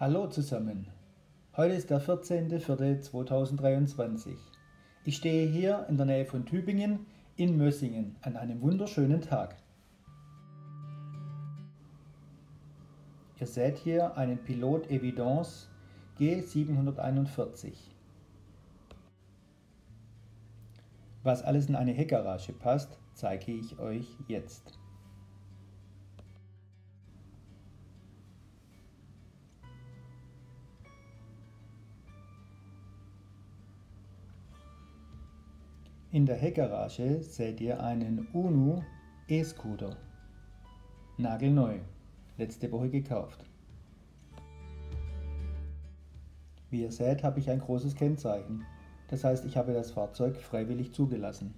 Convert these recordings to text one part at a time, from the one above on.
Hallo zusammen. Heute ist der 14.04.2023. Ich stehe hier in der Nähe von Tübingen in Mössingen an einem wunderschönen Tag. Ihr seht hier einen Pilot Evidence G741. Was alles in eine Heckgarage passt, zeige ich euch jetzt. In der Heckgarage seht ihr einen UNU E-Scooter. Nagelneu. Letzte Woche gekauft. Wie ihr seht, habe ich ein großes Kennzeichen. Das heißt, ich habe das Fahrzeug freiwillig zugelassen.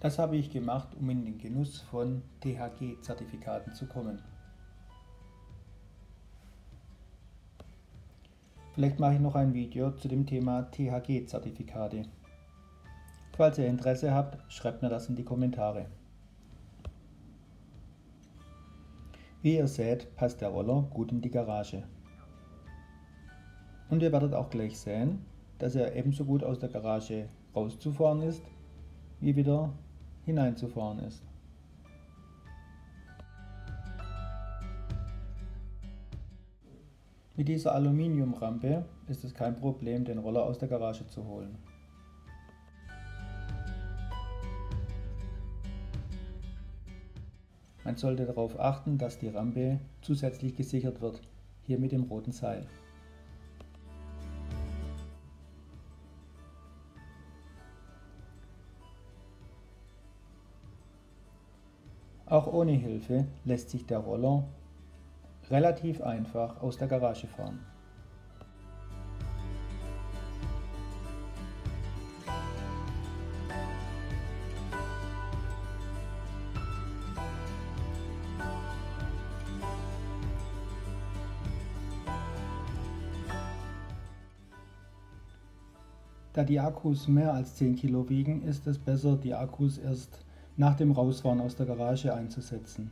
Das habe ich gemacht, um in den Genuss von THG-Zertifikaten zu kommen. Vielleicht mache ich noch ein Video zu dem Thema THG-Zertifikate. Falls ihr Interesse habt, schreibt mir das in die Kommentare. Wie ihr seht, passt der Roller gut in die Garage. Und ihr werdet auch gleich sehen, dass er ebenso gut aus der Garage rauszufahren ist, wie wieder hineinzufahren ist. Mit dieser Aluminiumrampe ist es kein Problem, den Roller aus der Garage zu holen. Man sollte darauf achten, dass die Rampe zusätzlich gesichert wird, hier mit dem roten Seil. Auch ohne Hilfe lässt sich der Roller relativ einfach aus der Garage fahren. Da die Akkus mehr als 10 Kilo wiegen, ist es besser, die Akkus erst nach dem Rausfahren aus der Garage einzusetzen.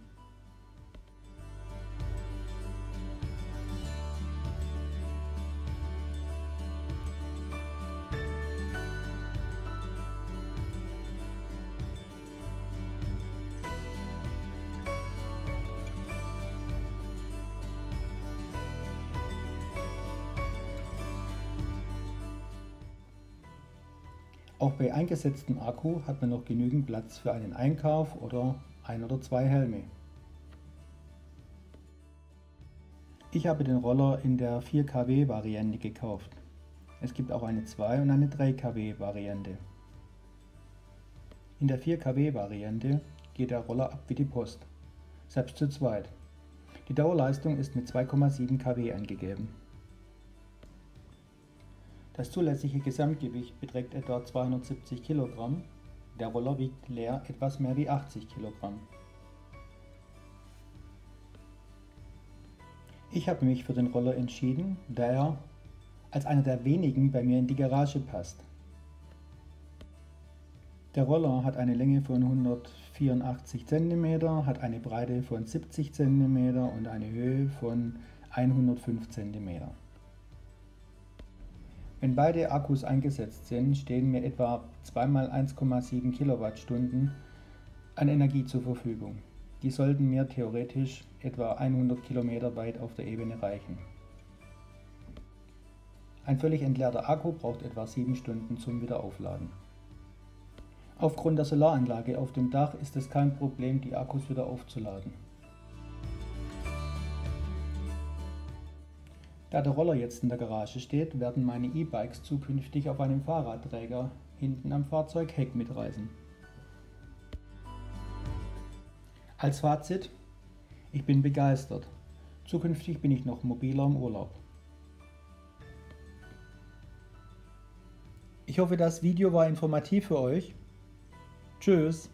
Auch bei eingesetztem Akku hat man noch genügend Platz für einen Einkauf oder ein oder zwei Helme. Ich habe den Roller in der 4 kW Variante gekauft. Es gibt auch eine 2 und eine 3 kW Variante. In der 4 kW Variante geht der Roller ab wie die Post, selbst zu zweit. Die Dauerleistung ist mit 2,7 kW angegeben. Das zulässige Gesamtgewicht beträgt etwa 270 kg, der Roller wiegt leer etwas mehr wie 80 kg. Ich habe mich für den Roller entschieden, da er als einer der wenigen bei mir in die Garage passt. Der Roller hat eine Länge von 184 cm, hat eine Breite von 70 cm und eine Höhe von 105 cm. Wenn beide Akkus eingesetzt sind, stehen mir etwa 2 x 1,7 Kilowattstunden an Energie zur Verfügung. Die sollten mir theoretisch etwa 100 Kilometer weit auf der Ebene reichen. Ein völlig entleerter Akku braucht etwa 7 Stunden zum Wiederaufladen. Aufgrund der Solaranlage auf dem Dach ist es kein Problem, die Akkus wieder aufzuladen. Da der Roller jetzt in der Garage steht, werden meine E-Bikes zukünftig auf einem Fahrradträger hinten am Fahrzeugheck mitreisen. Als Fazit, ich bin begeistert. Zukünftig bin ich noch mobiler im Urlaub. Ich hoffe, das Video war informativ für euch. Tschüss.